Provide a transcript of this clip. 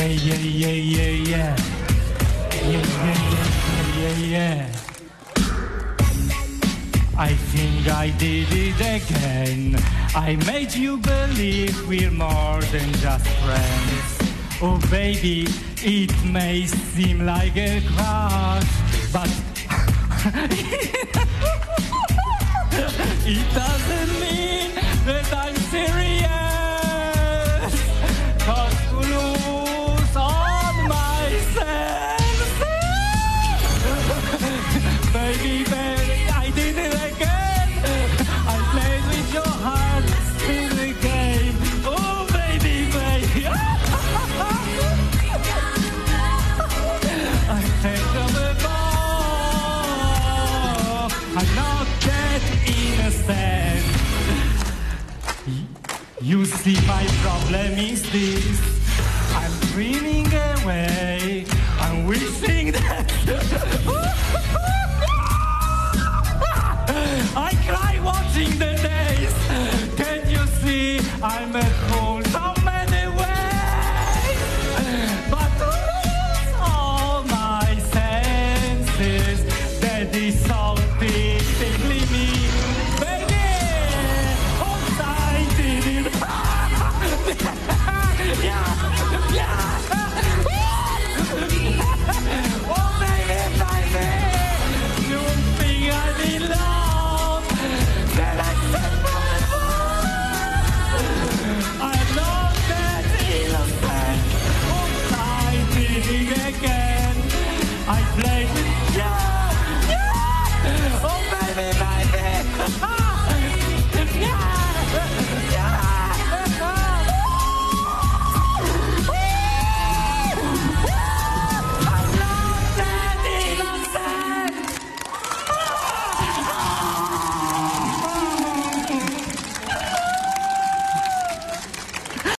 yeah, yeah, yeah, yeah, yeah. Yeah, yeah, yeah, yeah, yeah. I think I did it again. I made you believe we're more than just friends. Oh baby, it may seem like a crush, but it doesn't You see, my problem is this. I'm dreaming away. I'm wishing that. I cry watching the days. Can you see? I'm at home.